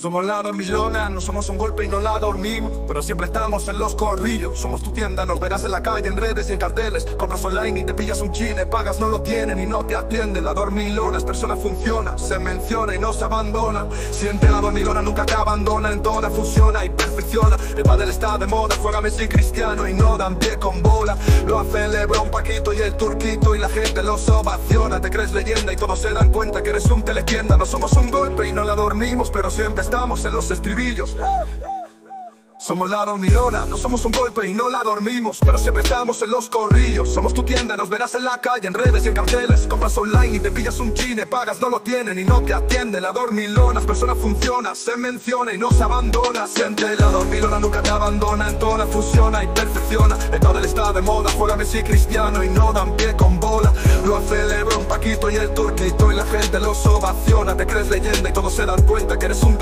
Somos la dormilona, no somos un golpe y no la dormimos Pero siempre estamos en los corrillos. Somos tu tienda, nos verás en la calle, en redes y en carteles. Compras online y te pillas un chile Pagas, no lo tienen y no te atienden. La dormilona es persona funciona Se menciona y no se abandona. Siente la dormilona, nunca te abandona En toda funciona y perfecciona. El padre está de moda, juega Messi Cristiano Y no dan pie con bola. Lo hace Lebron, Paquito y el Turquito Y la gente los ovaciona. Te crees leyenda y todos se dan cuenta que eres un teletienda. No somos un golpe y no la dormimos Pero siempre estamos en los estribillos. Somos la dormilona, no somos un golpe y no la dormimos Pero siempre estamos en los corrillos. Somos tu tienda, nos verás en la calle, en redes y en carteles. Compras online y te pillas un chine Pagas, no lo tienen y no te atienden. La dormilona, persona funciona, se menciona y no se abandona. Siente la dormilona, nunca te abandona En toda funciona y perfecciona. En todo el estado de moda, juega Messi Cristiano Y no dan pie con bola. Lo hace Lebron, Paquito y el Turquito Y la gente los ovaciona. Te crees leyenda y todos se dan cuenta que eres un